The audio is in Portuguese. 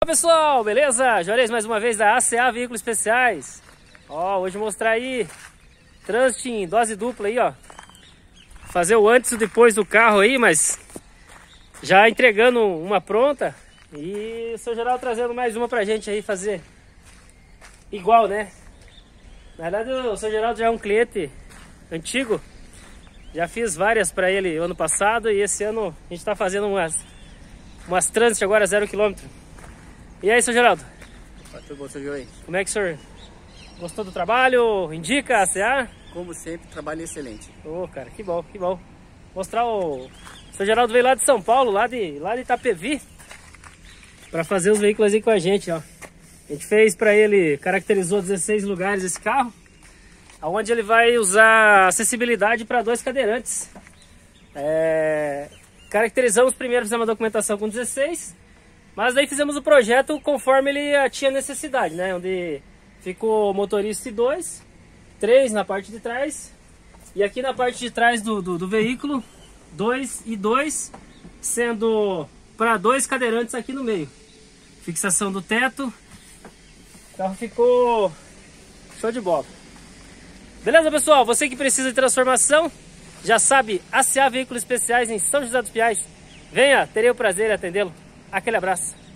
Olá pessoal, beleza? Juarez mais uma vez da ACA Veículos Especiais. Ó, hoje mostrar aí trânsito em dose dupla aí, ó. Fazer o antes e o depois do carro aí, mas já entregando uma pronta e o seu geral trazendo mais uma pra gente aí fazer igual, né? Na verdade o seu Geraldo já é um cliente antigo. Já fiz várias para ele ano passado e esse ano a gente está fazendo umas, umas trânsito agora zero quilômetro. E aí, seu Geraldo? Tudo bom, seu Joey? Como é que o senhor gostou do trabalho? Indica a CA? Como sempre, trabalho excelente. Ô, oh, cara, que bom, que bom. Mostrar o... o seu Geraldo veio lá de São Paulo, lá de, lá de Itapevi, para fazer os veículos aí com a gente, ó. A gente fez para ele, caracterizou 16 lugares esse carro, onde ele vai usar acessibilidade para dois cadeirantes. É... Caracterizamos primeiro, fizemos uma documentação com 16, mas daí fizemos o projeto conforme ele tinha necessidade, né? Onde ficou motorista e dois, três na parte de trás, e aqui na parte de trás do, do, do veículo, dois e dois, sendo para dois cadeirantes aqui no meio. Fixação do teto, o carro ficou show de bola. Beleza, pessoal? Você que precisa de transformação, já sabe, ACA Veículos Especiais em São José dos Piais. Venha, terei o prazer em atendê-lo. Aquele abraço.